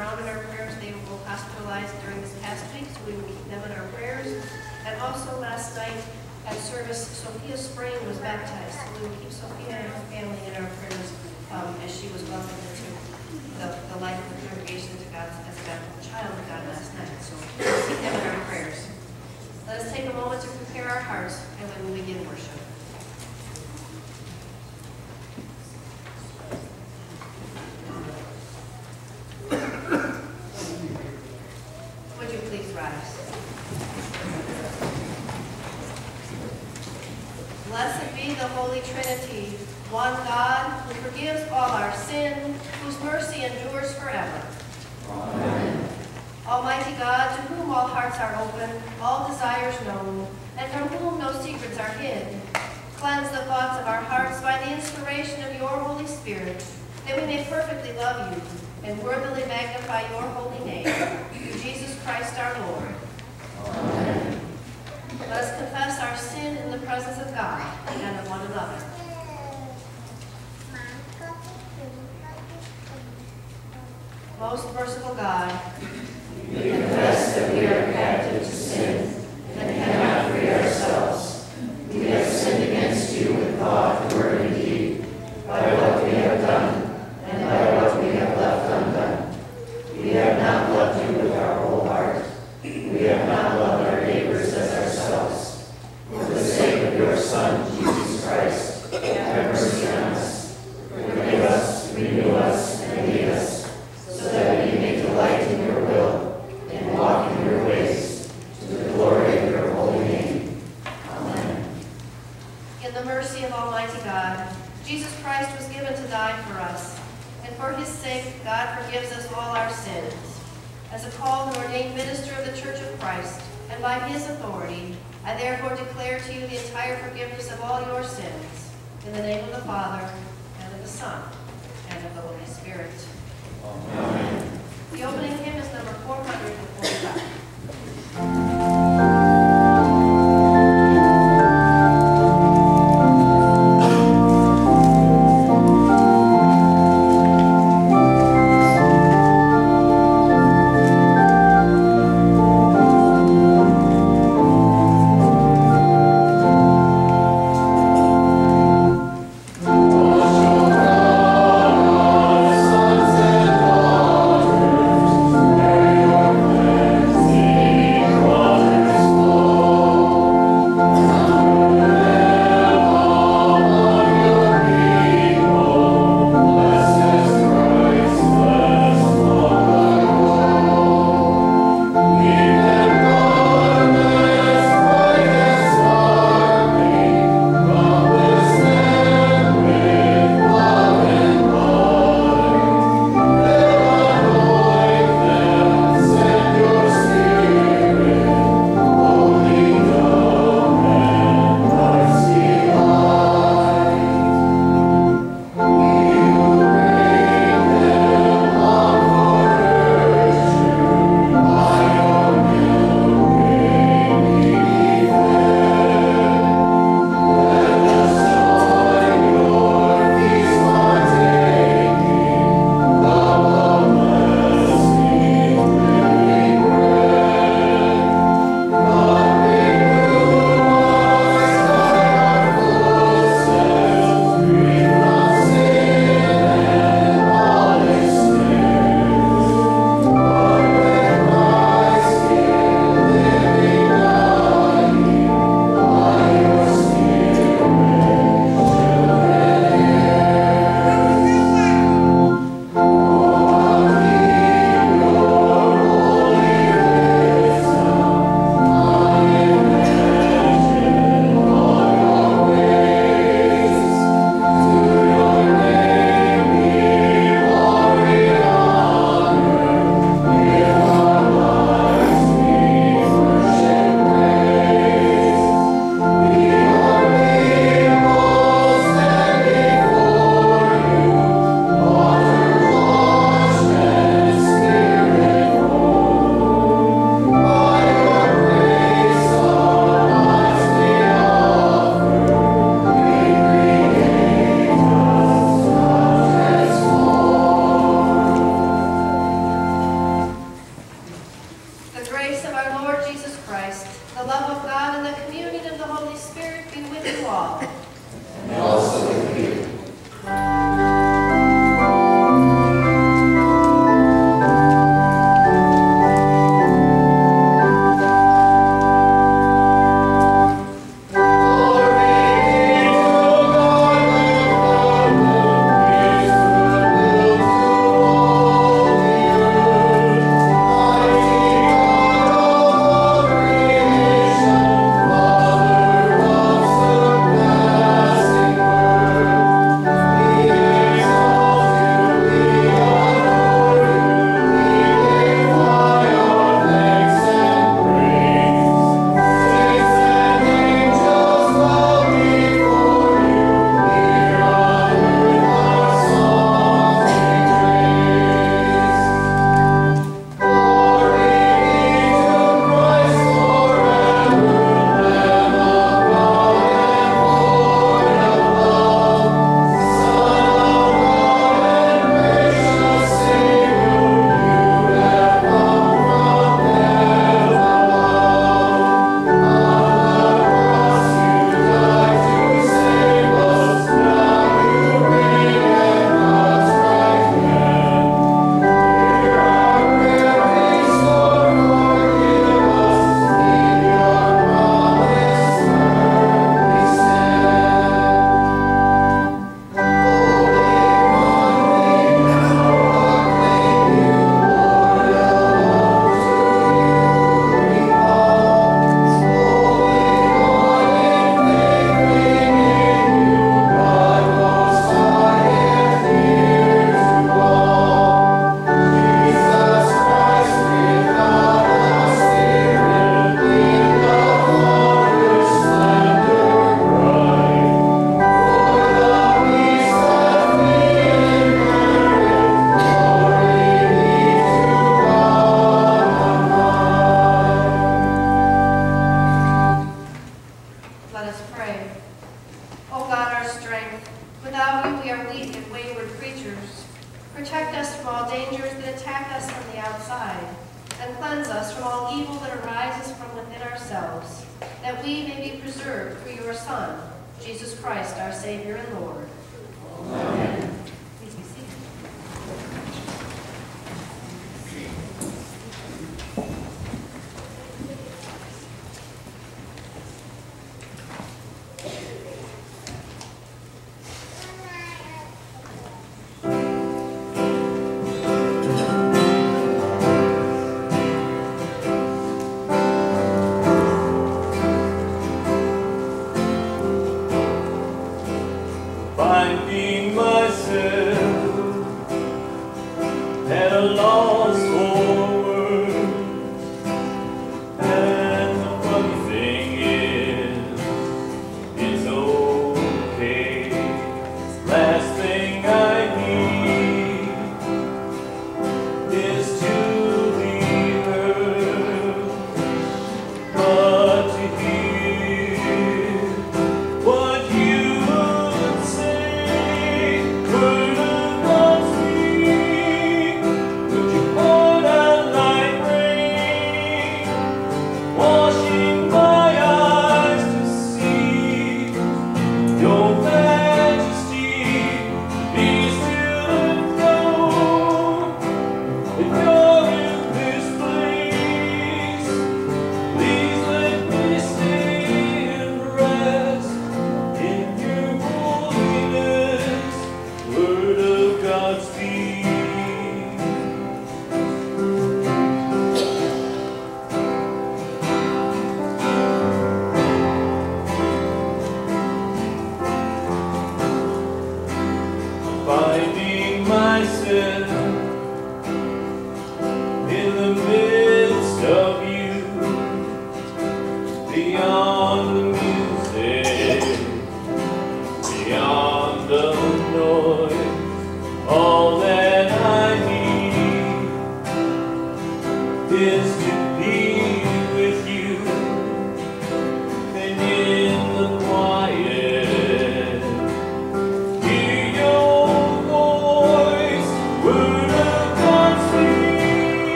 In our prayers. They were hospitalized during this past week, so we will keep them in our prayers. And also last night at service, Sophia Spring was baptized, so we will keep Sophia and her family in our prayers um, as she was welcomed into the, the life of the congregation to God, as a child of God last night. So we keep them in our prayers. Let us take a moment to prepare our hearts, and we will begin worship. Would you please rise? Blessed be the Holy Trinity, one God who forgives all our sin, whose mercy endures forever. Almighty God, to whom all hearts are open, all desires known, and from whom no secrets are hid, cleanse the thoughts of our hearts by the inspiration of your Holy Spirit, that we may perfectly love you and worthily magnify your holy name, through Jesus Christ our Lord. Let us confess our sin in the presence of God and of one another. Most merciful God, We confess that we are captive to sin and cannot free ourselves. We have sinned against you in thought, word, and deed, by what we have done and by what we have left undone. We have not loved you with our whole heart. We have not loved our neighbors as ourselves. For the sake of your Son, Jesus Christ, have mercy on us. Forgive us, renew us, and lead us, so that we may delight in your will and walk in your ways, to the glory of your holy name. Amen. in the mercy of Almighty God, Jesus Christ was given to die for us, and for his sake God forgives us all our sins. As a called and ordained minister of the Church of Christ, and by his authority, I therefore declare to you the entire forgiveness of all your sins, in the name of the Father, and of the Son, and of the Holy Spirit. Amen. The opening hymn is number 445.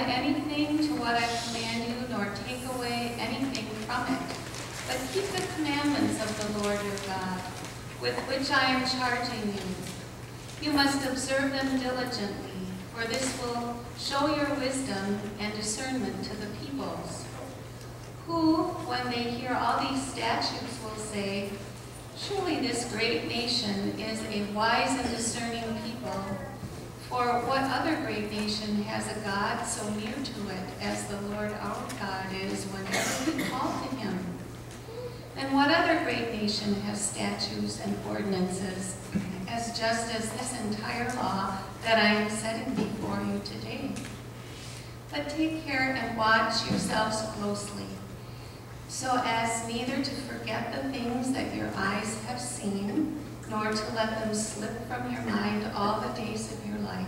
Add anything to what I command you, nor take away anything from it, but keep the commandments of the Lord your God, with which I am charging you. You must observe them diligently, for this will show your wisdom and discernment to the peoples, who, when they hear all these statutes, will say, Surely this great nation is a wise and discerning people. For what other great nation has a God so near to it as the Lord our God is whenever we call to him? And what other great nation has statutes and ordinances as just as this entire law that I am setting before you today? But take care and watch yourselves closely, so as neither to forget the things that your eyes have seen, nor to let them slip from your mind all the days of your life.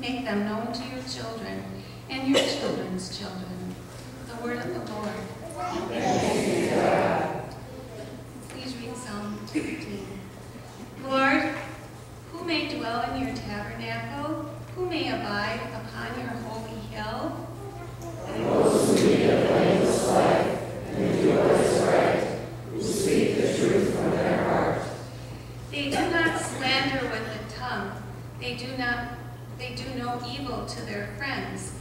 Make them known to your children and your children's children. The word of the Lord. Please read Psalm 15. Lord, who may dwell in your tabernacle? Who may abide upon your holy hill? They do not slander with the tongue. They do not they do no evil to their friends.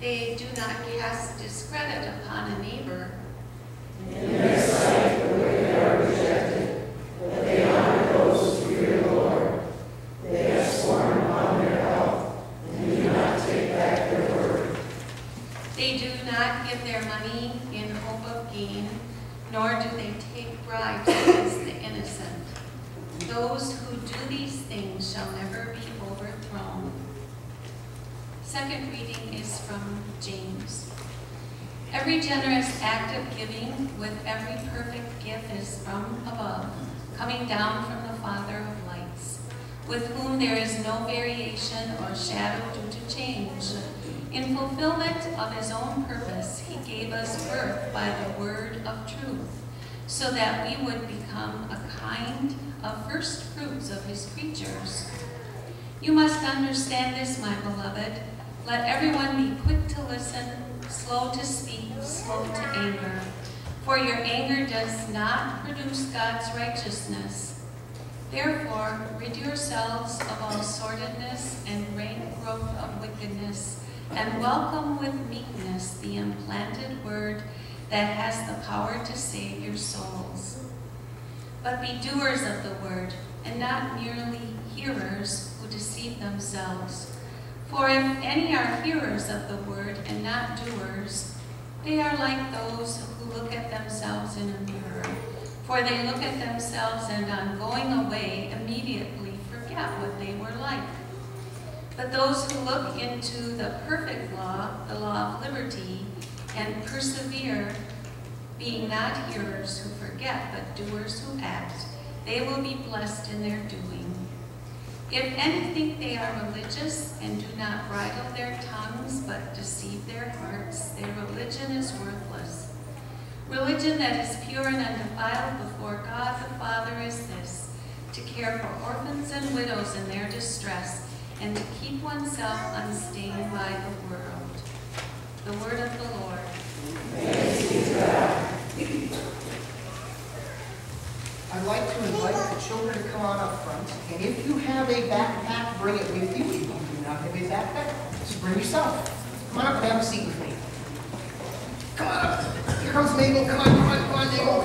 They do not cast discredit upon a neighbor. They do not give their money in hope of gain, nor do they take bribes against the innocent. Those who do these things shall never be overthrown. Second reading is from James. Every generous act of giving with every perfect gift is from above, coming down from the Father of lights, with whom there is no variation or shadow due to change. In fulfillment of his own purpose, he gave us birth by the word of truth, so that we would become a kind of first fruits of his creatures. You must understand this, my beloved. Let everyone be quick to listen, slow to speak, slow to anger. For your anger does not produce God's righteousness. Therefore, rid yourselves of all sordidness and rank growth of wickedness, and welcome with meekness the implanted word that has the power to save your souls. But be doers of the word, and not merely hearers who deceive themselves. For if any are hearers of the word and not doers, they are like those who look at themselves in a mirror. For they look at themselves and on going away immediately forget what they were like. But those who look into the perfect law, the law of liberty, and persevere, being not hearers who forget, but doers who act, they will be blessed in their doing. If any think they are religious and do not bridle their tongues, but deceive their hearts, their religion is worthless. Religion that is pure and undefiled before God the Father is this, to care for orphans and widows in their distress, and to keep oneself unstained by the world. The word of the Lord. I'd like to invite the children to come on up front. And if you have a backpack, bring it with you. If you do not have a backpack, just bring yourself. Come on up and have a seat with me. Come on up. Here comes Mabel. Come on, come on, come on, Mabel.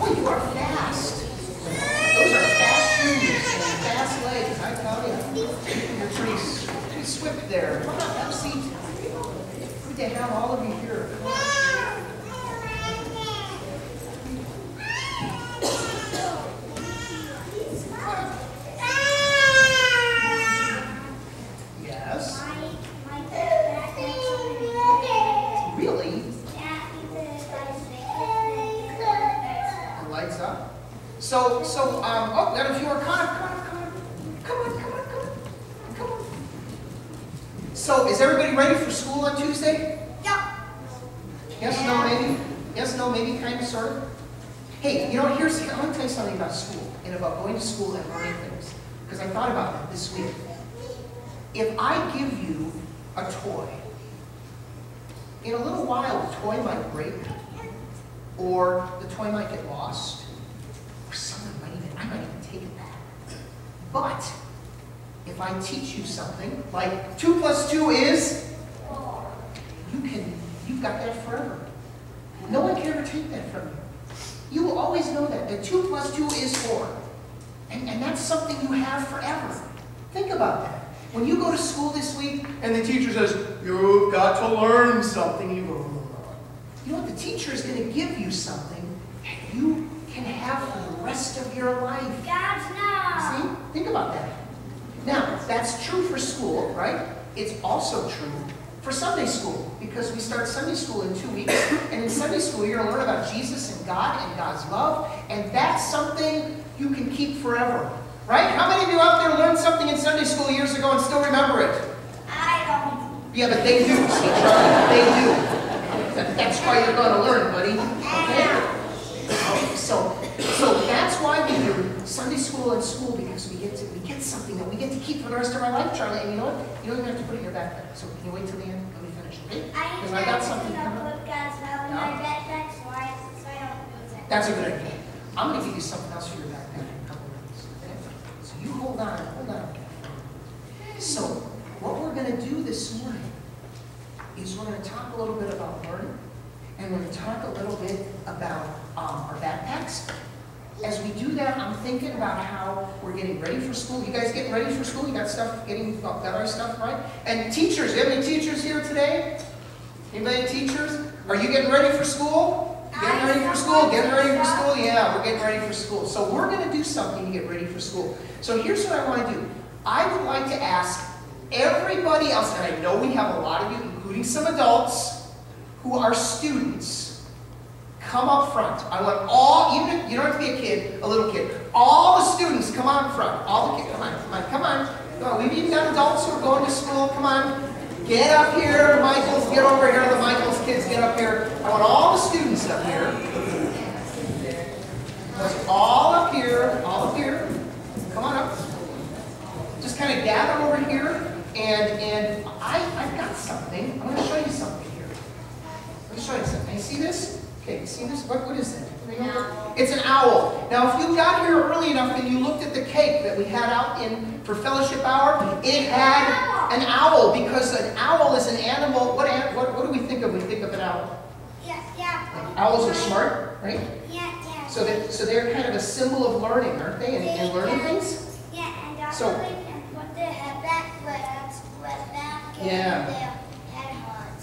Boy, you are fast. Those are fast shoes fast legs. I tell you. You're pretty, pretty swift there. Come on up, have a seat. Good to have all of you about that. When you go to school this week and the teacher says, you've got to learn something, you go, you know what? The teacher is going to give you something that you can have for the rest of your life. God's no. See? Think about that. Now, that's true for school, right? It's also true for Sunday school because we start Sunday school in two weeks. And in Sunday school, you're going to learn about Jesus and God and God's love. And that's something you can keep forever. Right? How many of you out there learned something in Sunday school years ago and still remember it? I don't. Yeah, but they do, see, Charlie, they do. That's why you're going to learn, buddy. Okay? So, so that's why we do Sunday school and school because we get to, we get something that we get to keep for the rest of our life, Charlie. And you know what? You don't even have to put it in your backpack. So can you wait till the end? Let me finish, okay? I Because I got something to coming. put God's love in my backpack so I, so I don't lose it. That's a good idea. I'm going to give you something else for your backpack in a couple of minutes. Okay? So you hold on, hold on. So what we're going to do this morning is we're going to talk a little bit about learning, and we're going to talk a little bit about um, our backpacks. As we do that, I'm thinking about how we're getting ready for school. You guys getting ready for school? You got stuff, getting, got our stuff right? And teachers, you have any teachers here today? Anybody teachers? Are you getting ready for school? Getting ready for school, getting ready for school? Yeah, we're getting ready for school. So we're going to do something to get ready for school. So here's what I want to do. I would like to ask everybody else, and I know we have a lot of you, including some adults, who are students, come up front. I want all, even if you don't have to be a kid, a little kid, all the students come up front. All the kids, come on, come on, come on. Come on. We've even got adults who are going to school. Come on. Get up here, Michaels, get over here. The Michaels kids, get up here. I want all the students up here. Let's all up here, all up here. Come on up. Just kind of gather over here. And, and I, I've got something. I'm going to show you something here. Let me show you something. You see this? Okay, you see this? What, what is that? It's an owl. Now, if you got here early enough and you looked at the cake that we had out in for fellowship hour, it had an owl because an owl is an animal. What, what, what do we think of when we think of an owl? Yeah, yeah. Owls are smart, right? Yeah, yeah. So, that, so they're kind of a symbol of learning, aren't they? And, and learning things? Yeah, and So- also they can put their head back where it's where back and Yeah.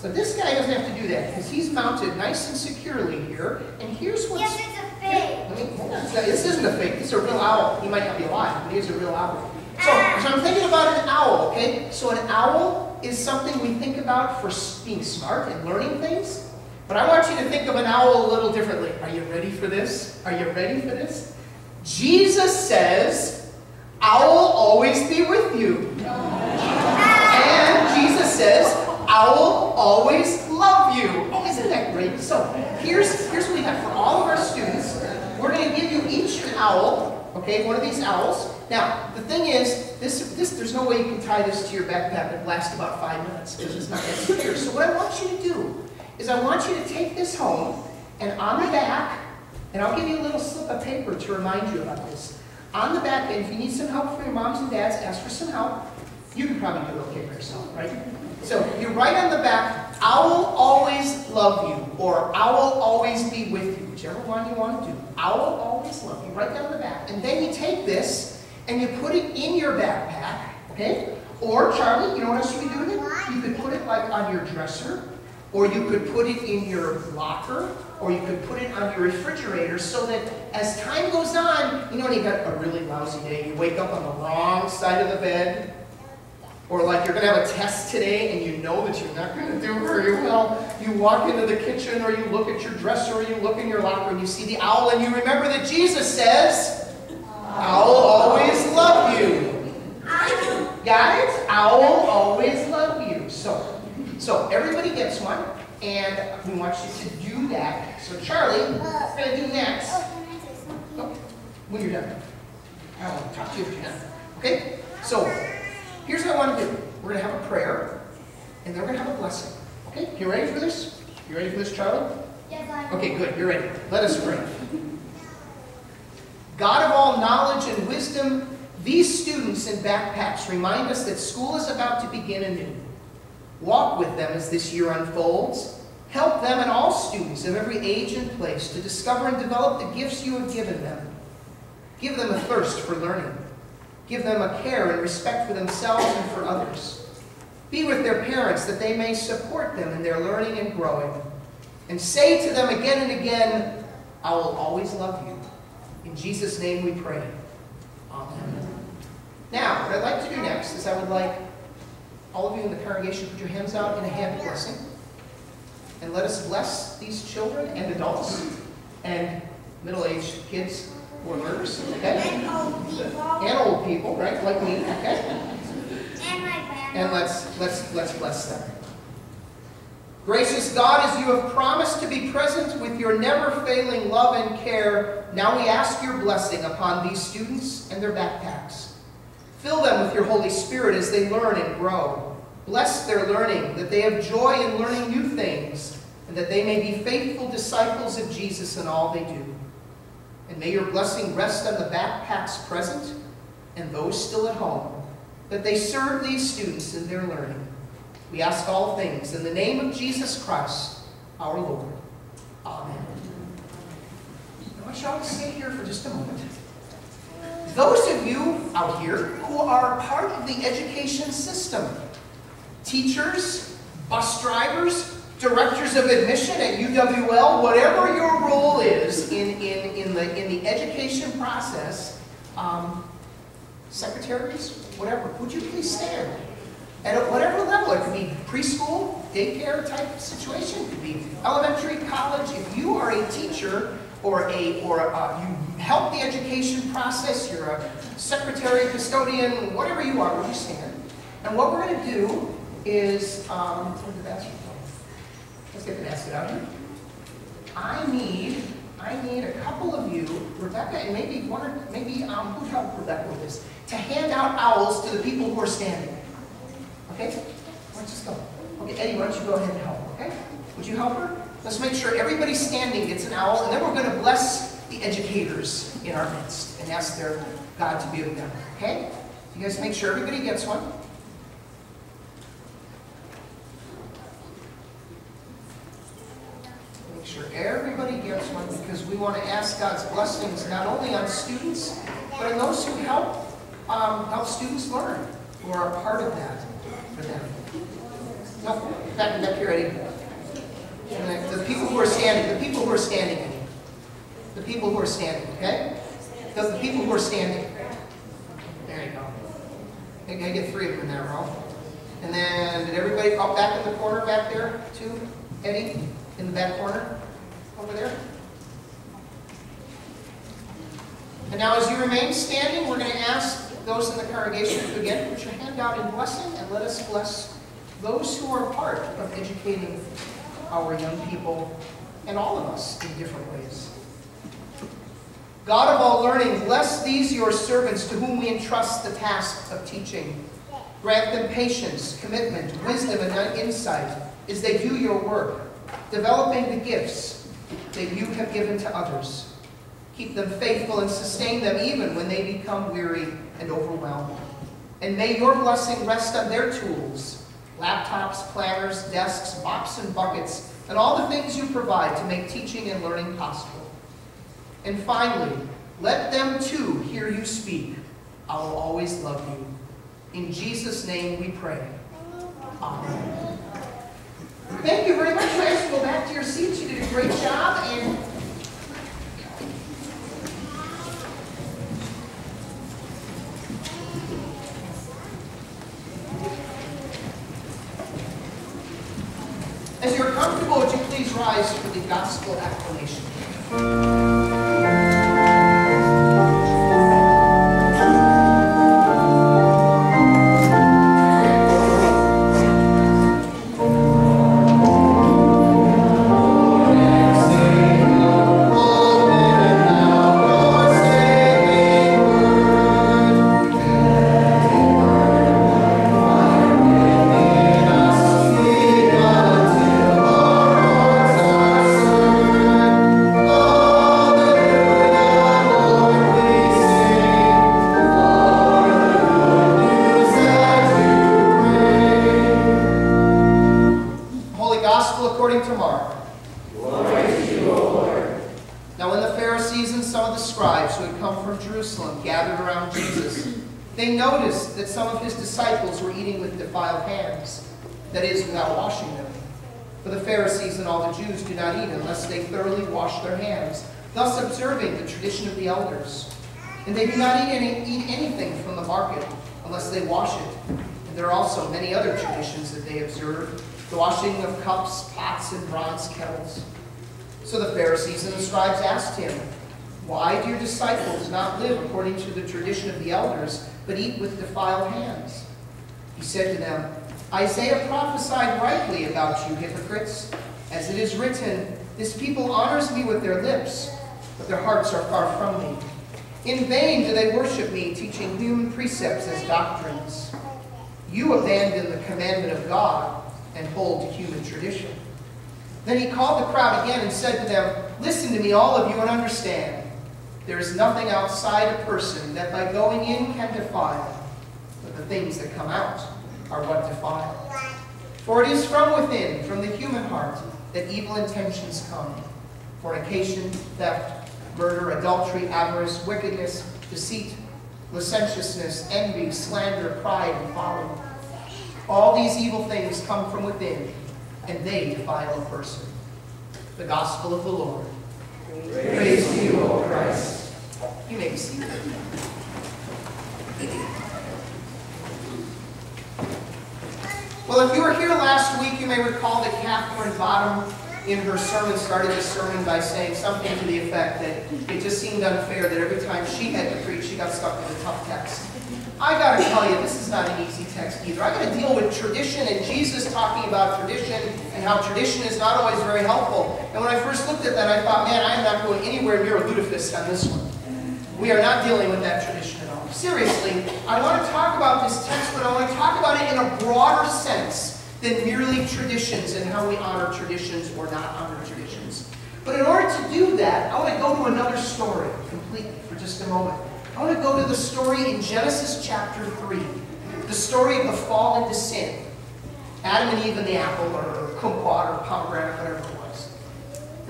Their head hard. So this guy doesn't have to do that because he's mounted nice and securely here. And here's what's... Yes, it's a fake. Let me, hold on. This isn't a fake. This is a real owl. He might not be alive, but he is a real owl. So, ah. so I'm thinking about an owl, okay? So an owl is something we think about for being smart and learning things. But I want you to think of an owl a little differently. Are you ready for this? Are you ready for this? Jesus says, I will always be with you. Ah. And Jesus says, I will always love you. Oh, isn't that great? So here's, here's what we have for all of our students. We're going to give you each an owl, okay, one of these owls. Now, the thing is, this, this, there's no way you can tie this to your backpack and last about five minutes because it's not that secure. So what I want you to do is I want you to take this home and on the back, and I'll give you a little slip of paper to remind you about this. On the back, and if you need some help from your moms and dads, ask for some help. You can probably do it okay by yourself, right? So you write on the back, I will always love you, or I will always be with you, whichever one you want to do. I will always love you, right down the back. And then you take this and you put it in your backpack, okay? Or Charlie, you know what else you could do with it? You could put it like on your dresser, or you could put it in your locker, or you could put it on your refrigerator so that as time goes on, you know when you've got a really lousy day, you wake up on the wrong side of the bed, or like you're going to have a test today and you know that you're not going to do very well. You walk into the kitchen or you look at your dresser or you look in your locker and you see the owl and you remember that Jesus says, Owl always love you. Got it? Will always love you. So, so everybody gets one and we want you to do that. So Charlie, we're gonna do next. Oh, When you're done. I don't want to talk to you if you're done. Okay? So, here's what I want to do. We're going to have a prayer, and then we're going to have a blessing. Okay? You ready for this? You ready for this, Charlie? Yes, I am. Okay, good. You're ready. Let us pray. God of all knowledge and wisdom, these students in backpacks remind us that school is about to begin anew. Walk with them as this year unfolds. Help them and all students of every age and place to discover and develop the gifts you have given them. Give them a thirst for learning. Give them a care and respect for themselves and for others. Be with their parents that they may support them in their learning and growing. And say to them again and again, I will always love you. In Jesus' name we pray. Amen. Now, what I'd like to do next is I would like all of you in the congregation to put your hands out in a hand blessing. And let us bless these children and adults and middle-aged kids who are learners, okay? And old people. And old people, right, like me, okay? And my grandma. And let's, let's, let's bless them. Gracious God, as you have promised to be present with your never-failing love and care, now we ask your blessing upon these students and their backpacks. Fill them with your Holy Spirit as they learn and grow. Bless their learning, that they have joy in learning new things, and that they may be faithful disciples of Jesus in all they do. And may your blessing rest on the backpacks present and those still at home, that they serve these students in their learning. We ask all things in the name of Jesus Christ, our Lord. Amen. Now, shall stay here for just a moment. Those of you out here who are part of the education system, teachers, bus drivers, directors of admission at UWL, whatever your role is in, in, in, the, in the education process, um, secretaries, whatever, would you please stand? And At whatever level, it could be preschool, daycare type situation, it could be elementary, college. If you are a teacher or a or uh, you help the education process, you're a secretary, custodian, whatever you are, would you stand? And what we're going to do is, um, where's the basket go? Let's get the basket out here. I need, I need a couple of you, Rebecca, and maybe one or maybe um, who'd help Rebecca with this, to hand out owls to the people who are standing. Okay? Let's just go. Okay, Eddie, why don't you go ahead and help, okay? Would you help her? Let's make sure everybody standing gets an owl, and then we're going to bless the educators in our midst and ask their God to be with them, okay? You guys make sure everybody gets one. Make sure everybody gets one because we want to ask God's blessings not only on students, but on those who help, um, help students learn, who are a part of that for them. No, back, back here, Eddie. The, people who are standing, the people who are standing. The people who are standing, okay? The, the people who are standing. There you go. I think I get three of them in row. And then, did everybody, oh, back in the corner back there, too? Eddie, in the back corner, over there? And now as you remain standing, we're going to ask those in the congregation to again put your hand out in blessing and let us bless those who are part of educating our young people and all of us in different ways. God of all learning, bless these your servants to whom we entrust the task of teaching. Grant them patience, commitment, wisdom, and insight as they do your work, developing the gifts that you have given to others. Keep them faithful and sustain them even when they become weary and overwhelmed. And may your blessing rest on their tools, laptops, planners, desks, mops, and buckets, and all the things you provide to make teaching and learning possible. And finally, let them too hear you speak. I will always love you. In Jesus' name we pray. Amen. Thank you very much, guys. Go back to your seats. You did a great job. And with defiled hands? He said to them, Isaiah prophesied rightly about you, hypocrites. As it is written, This people honors me with their lips, but their hearts are far from me. In vain do they worship me, teaching human precepts as doctrines. You abandon the commandment of God and hold to human tradition. Then he called the crowd again and said to them, Listen to me, all of you, and understand. There is nothing outside a person that by going in can defile, but the things that come out are what defile. For it is from within, from the human heart, that evil intentions come fornication, theft, murder, adultery, avarice, wickedness, deceit, licentiousness, envy, slander, pride, and folly. All these evil things come from within, and they defile a person. The Gospel of the Lord. Praise to you, O Christ. You may be seated. Well, if you were here last week, you may recall that Catherine Bottom, in her sermon, started the sermon by saying something to the effect that it just seemed unfair that every time she had to preach, she got stuck with a tough text. I gotta tell you, this is not an easy text either. I gotta deal with tradition and Jesus talking about tradition and how tradition is not always very helpful. And when I first looked at that, I thought, man, I am not going anywhere near a lutefisk on this one. We are not dealing with that tradition at all. Seriously, I want to talk about this text, but I want to talk about it in a broader sense than merely traditions and how we honor traditions or not honor traditions. But in order to do that, I want to go to another story completely for just a moment. I want to go to the story in Genesis chapter 3, the story of the fall into sin. Adam and Eve and the apple, or kumquat, or pomegranate, whatever.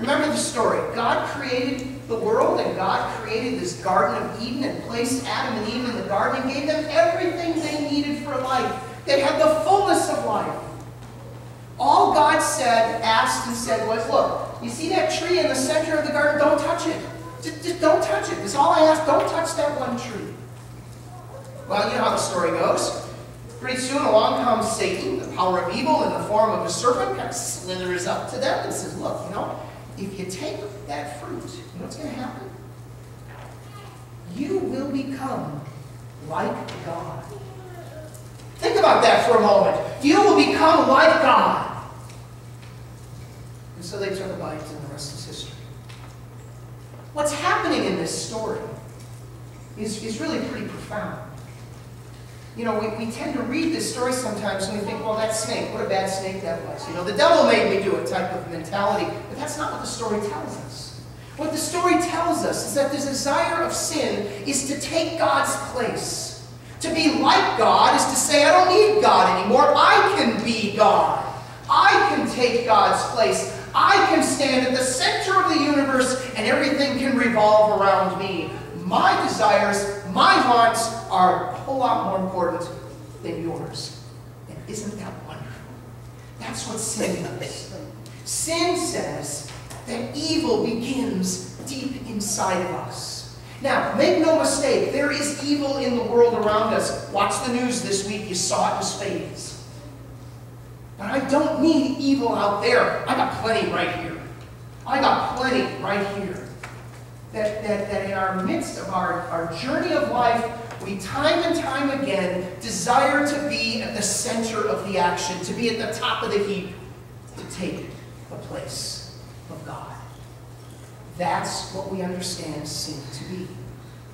Remember the story. God created the world, and God created this Garden of Eden and placed Adam and Eve in the garden and gave them everything they needed for life. They had the fullness of life. All God said, asked, and said was, look, you see that tree in the center of the garden? Don't touch it. Just, just don't touch it. That's all I ask. Don't touch that one tree. Well, you know how the story goes. Pretty soon along comes Satan, the power of evil, in the form of a serpent, kind of slithers up to them and says, look, you know, if you take that fruit, you know what's going to happen? You will become like God. Think about that for a moment. You will become like God. And so they took a bite, and the rest is history. What's happening in this story is, is really pretty profound. You know, we, we tend to read this story sometimes and we think, well, that snake, what a bad snake that was. You know, the devil made me do it type of mentality. But that's not what the story tells us. What the story tells us is that the desire of sin is to take God's place. To be like God is to say, I don't need God anymore. I can be God. I can take God's place. I can stand at the center of the universe and everything can revolve around me. My desires, my wants are a whole lot more important than yours. And isn't that wonderful? That's what sin does. Sin says that evil begins deep inside of us. Now, make no mistake, there is evil in the world around us. Watch the news this week, you saw it in spades. But I don't need evil out there. I got plenty right here. I got plenty right here. That, that, that in our midst of our, our journey of life, we time and time again desire to be at the center of the action, to be at the top of the heap, to take the place of God. That's what we understand sin to be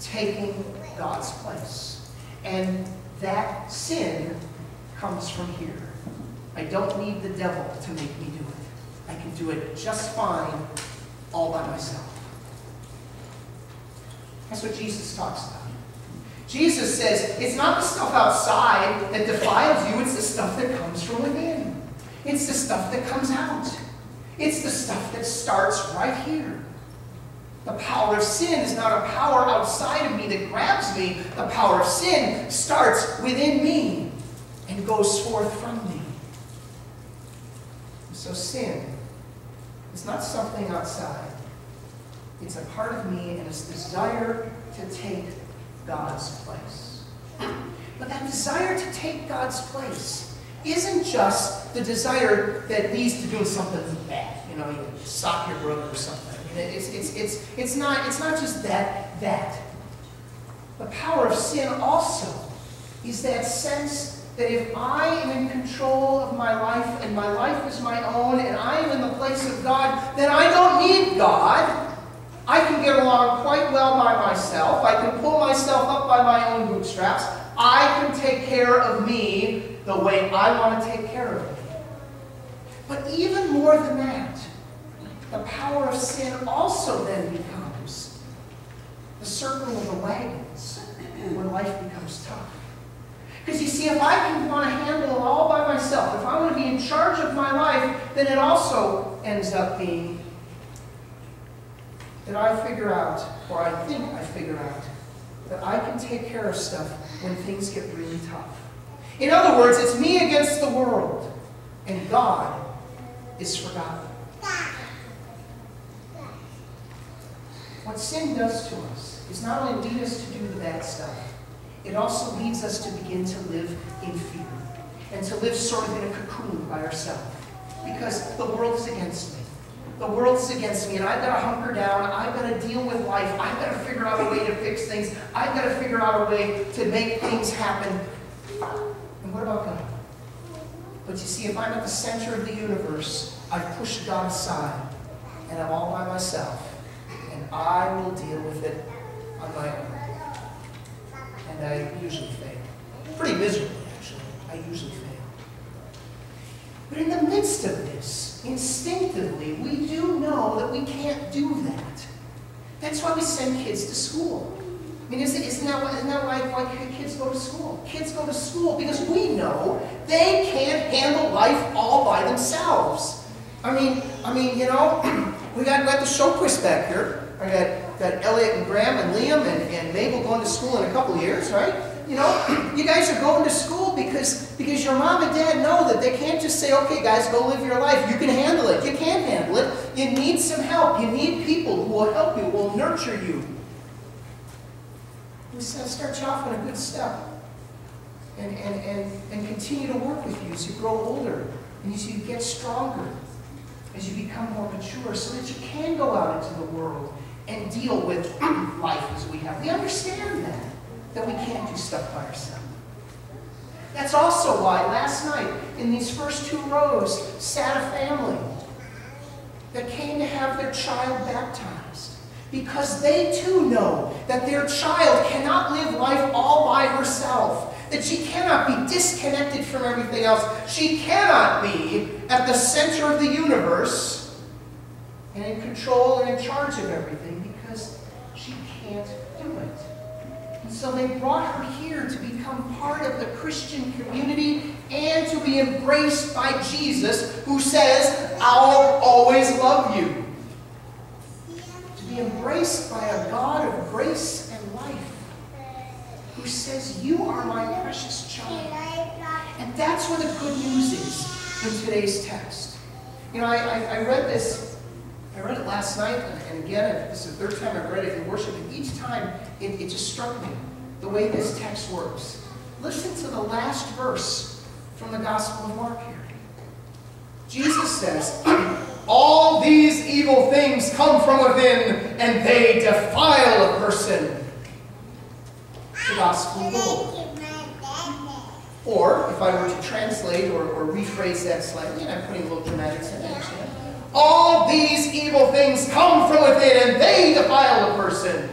taking God's place. And that sin comes from here. I don't need the devil to make me do it. I can do it just fine all by myself. That's what Jesus talks about. Jesus says it's not the stuff outside that defiles you, it's the stuff that comes from within. It's the stuff that comes out. It's the stuff that starts right here. The power of sin is not a power outside of me that grabs me. The power of sin starts within me and goes forth from me. So sin is not something outside. It's a part of me and it's desire to take God's place. But that desire to take God's place isn't just the desire that leads to doing something bad. You know, you sock your brother or something. It's, it's, it's, it's, not, it's not just that, that. The power of sin also is that sense that if I am in control of my life and my life is my own and I am in the place of God, then I don't need God. I can get along quite well by myself. I can pull myself up by my own bootstraps. I can take care of me the way I want to take care of me. But even more than that, the power of sin also then becomes the circle of the wagons when life becomes tough. Because you see, if I can want to handle it all by myself, if I want to be in charge of my life, then it also ends up being that I figure out, or I think I figure out, that I can take care of stuff when things get really tough. In other words, it's me against the world, and God is forgotten. What sin does to us is not only lead us to do the bad stuff, it also leads us to begin to live in fear and to live sort of in a cocoon by ourselves because the world is against me. The world's against me, and I've got to hunker down. I've got to deal with life. I've got to figure out a way to fix things. I've got to figure out a way to make things happen. And what about God? But you see, if I'm at the center of the universe, I've pushed God aside, and I'm all by myself, and I will deal with it on my own. And I usually fail. Pretty miserably, actually. I usually. But in the midst of this, instinctively, we do know that we can't do that. That's why we send kids to school. I mean, isn't, isn't that, isn't that why, why kids go to school? Kids go to school because we know they can't handle life all by themselves. I mean, I mean, you know, we got, we got the Showquist back here. I got, got Elliot and Graham and Liam and, and Mabel going to school in a couple years, right? You know, you guys are going to school because, because your mom and dad know that they can't just say, okay, guys, go live your life. You can handle it. You can't handle it. You need some help. You need people who will help you, who will nurture you. We start you off on a good step and, and, and, and continue to work with you as you grow older and as you get stronger, as you become more mature, so that you can go out into the world and deal with life as we have. We understand that that we can't do stuff by ourselves. That's also why last night, in these first two rows, sat a family that came to have their child baptized. Because they too know that their child cannot live life all by herself. That she cannot be disconnected from everything else. She cannot be at the center of the universe and in control and in charge of everything so they brought her here to become part of the Christian community and to be embraced by Jesus, who says, I'll always love you. To be embraced by a God of grace and life, who says, You are my precious child. And that's where the good news is in today's text. You know, I, I, I read this I read it last night, and again, this is the third time I've read it in worship, and each time it, it just struck me the way this text works. Listen to the last verse from the Gospel of Mark here. Jesus says, All these evil things come from within, and they defile a person. The Gospel of the Lord. Or, if I were to translate or, or rephrase that slightly, and I'm putting a little dramatics in there, all these evil things come from within and they defile a person.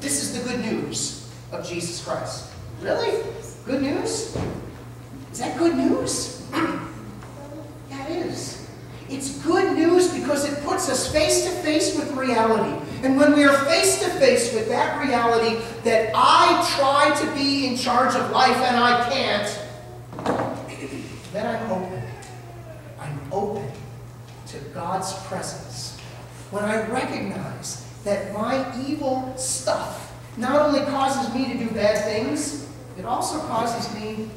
This is the good news of Jesus Christ. Really? Good news? Is that good news? yeah, it is. It's good news because it puts us face to face with reality. And when we are face to face with that reality that I try to be in charge of life and I can't, then I'm open. I'm open to God's presence, when I recognize that my evil stuff not only causes me to do bad things, it also causes me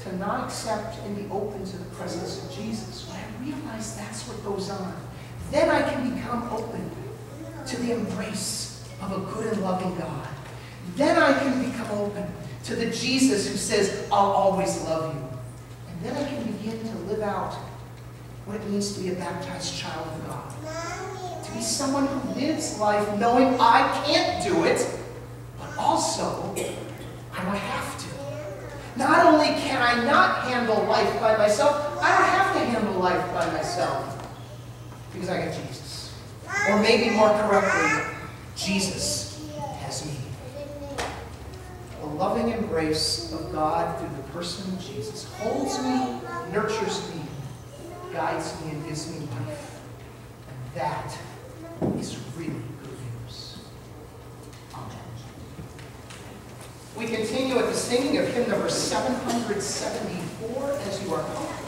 to not accept and be open to the presence of Jesus. When I realize that's what goes on, then I can become open to the embrace of a good and loving God. Then I can become open to the Jesus who says, I'll always love you. And then I can begin to live out what it means to be a baptized child of God. To be someone who lives life knowing I can't do it, but also I don't have to. Not only can I not handle life by myself, I don't have to handle life by myself because I got Jesus. Or maybe more correctly, Jesus has me. The loving embrace of God through the person of Jesus holds me, nurtures me, guides me, and gives me life. And that is really good news. Amen. We continue with the singing of hymn number 774. As you are comfortable,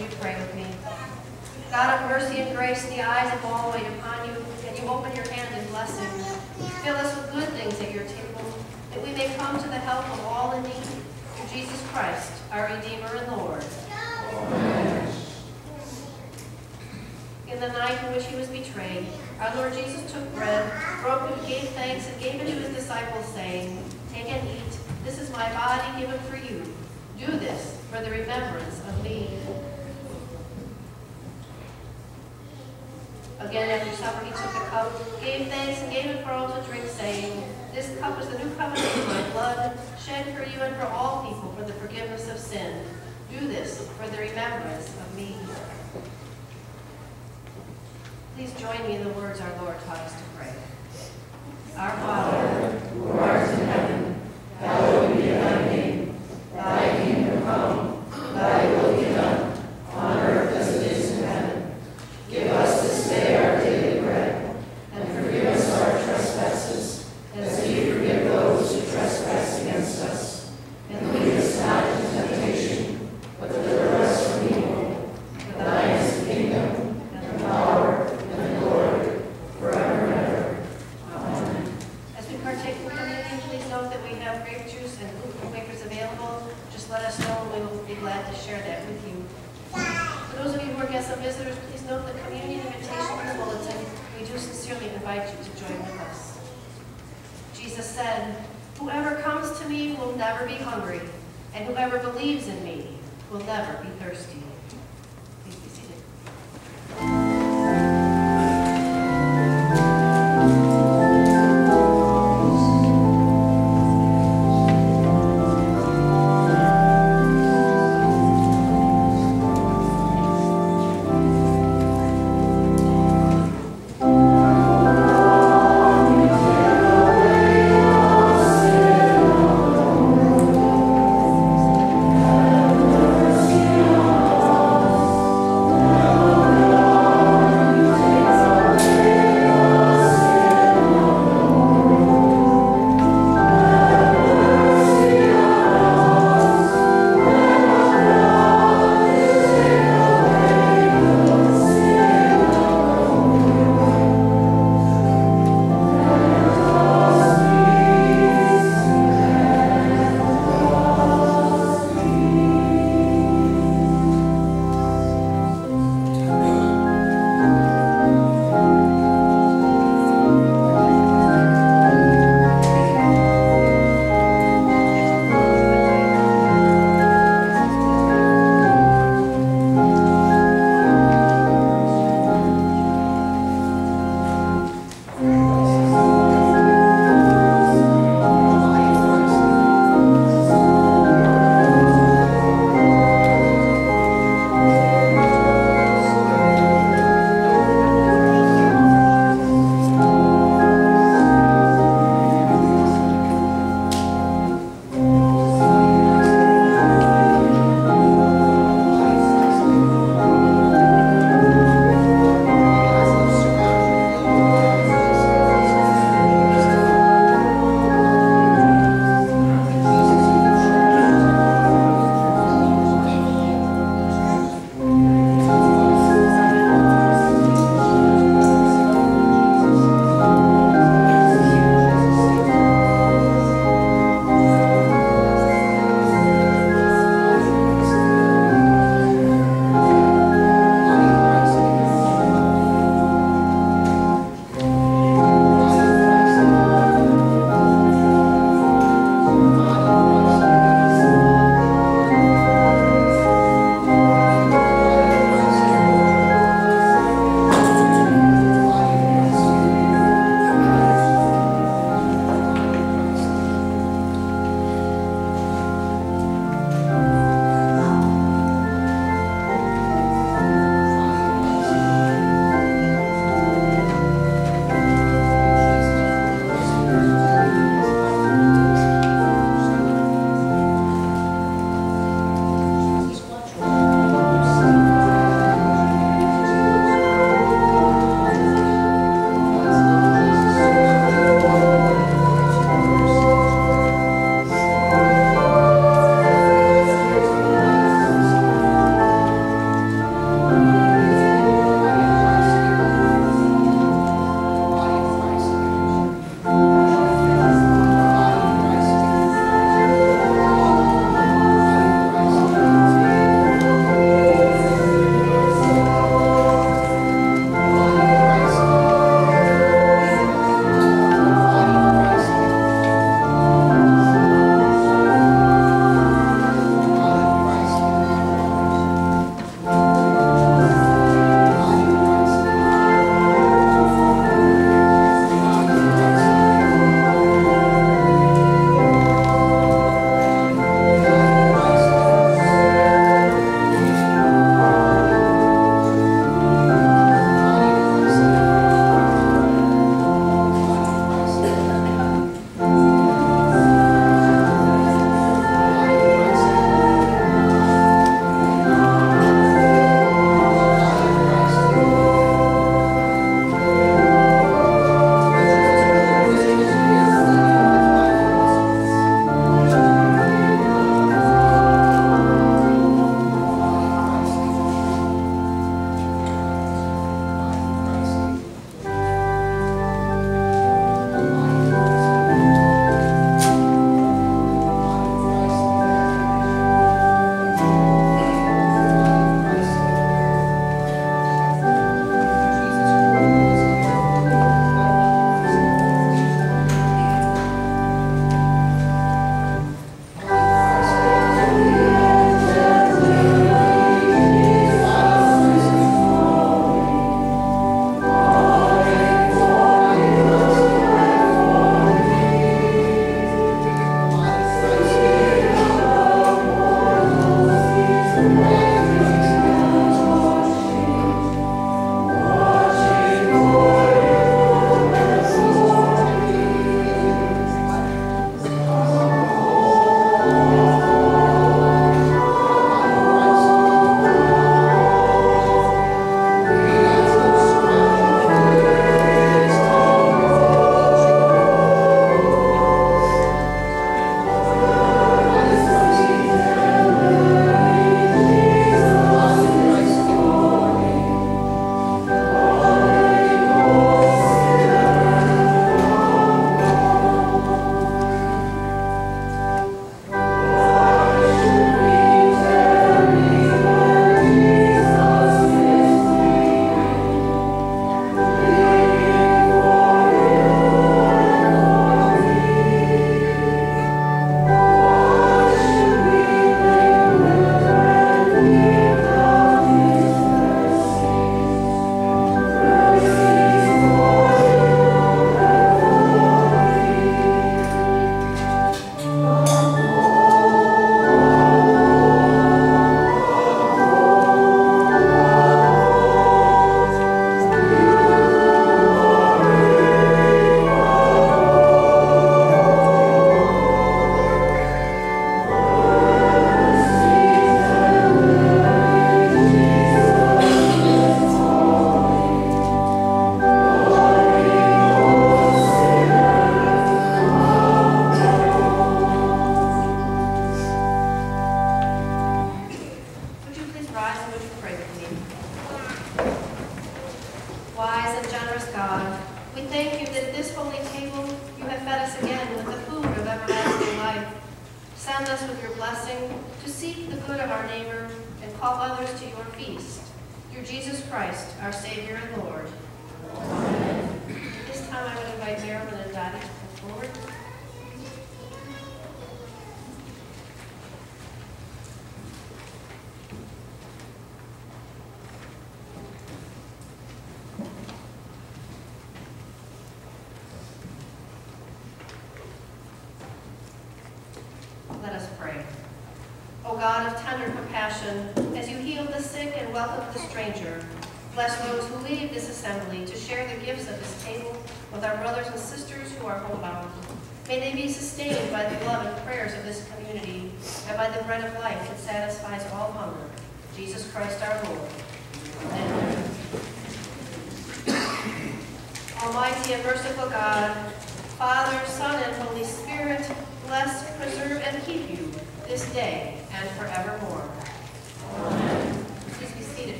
You pray with me? God of mercy and grace, the eyes of all wait upon you, and you open your hand in blessing. Fill us with good things at your table, that we may come to the help of all in need, through Jesus Christ, our Redeemer and Lord. Amen. In the night in which he was betrayed, our Lord Jesus took bread, broke it, gave thanks, and gave it to his disciples, saying, Take and eat. This is my body given for you. Do this for the remembrance of me. Again, after supper, he took the cup, gave thanks, and gave it for all to drink, saying, This cup is the new covenant in my blood, shed for you and for all people for the forgiveness of sin. Do this for the remembrance of me. Please join me in the words our Lord taught us to pray. Our Father, who art in heaven, hallowed be thy name.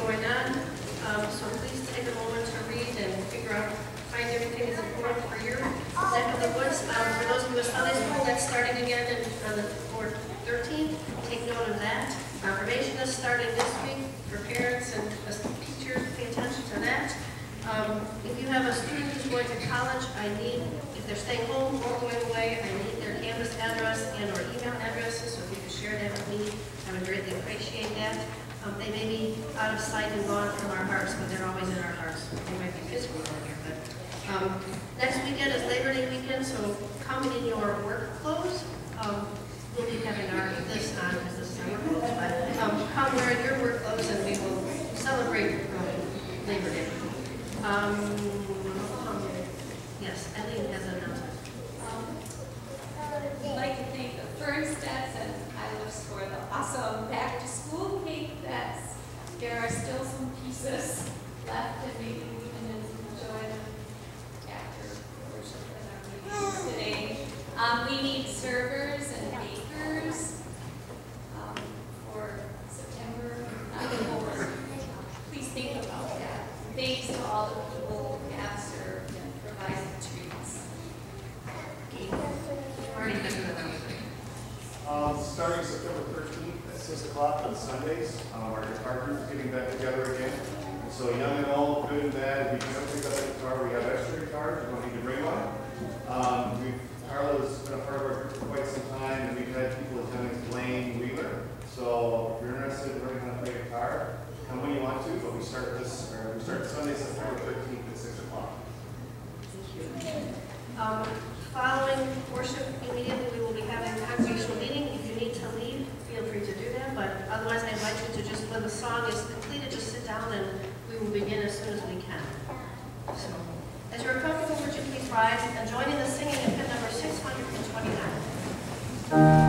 Going on, um, so please take a moment to read and figure out, find everything that's important for your neck of the woods. Um, For those of you in Sunday school, that's starting again in- on the 4th, 13th. Take note of that. Confirmation is starting this week for parents and teachers, pay attention to that. Um, If you have a student who's going to college, I need, if they're staying home or going away, I need their campus address and or email addresses, so if you could share that with me, I would greatly appreciate that. Um, They may be out of sight and gone from our hearts, but they're always in our hearts. They might be physically gone here, but um, Next weekend is Labor Day weekend, so come in your work clothes. Um, We'll be having our, this on, this is our clothes, but um, come wearing your work clothes and we will celebrate um, Labor Day. Um, Yes, Eileen has completed, just sit down and we will begin as soon as we can. So, as you are comfortable, would you please rise and join in the singing of hymn number 629.